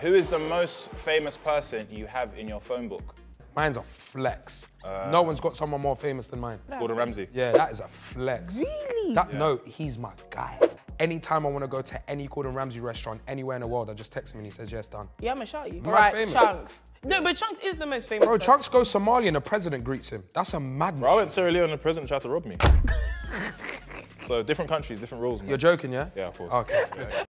Who is the most famous person you have in your phone book? Mine's a flex. Uh, no one's got someone more famous than mine. Gordon Ramsay. Yeah, that is a flex. Really? That no, he's my guy. Anytime I want to go to any Gordon Ramsay restaurant anywhere in the world, I just text him and he says yes, done. Yeah, I'm gonna shout you. Right, famous. Chunkz. No, but Chunkz is the most famous. Bro, person. Chunkz goes Somalia and the president greets him. That's a madness. Bro, I went to Sierra Leone and the president tried to rob me. so different countries, different rules. man. You're joking, yeah? Yeah, of course. Okay.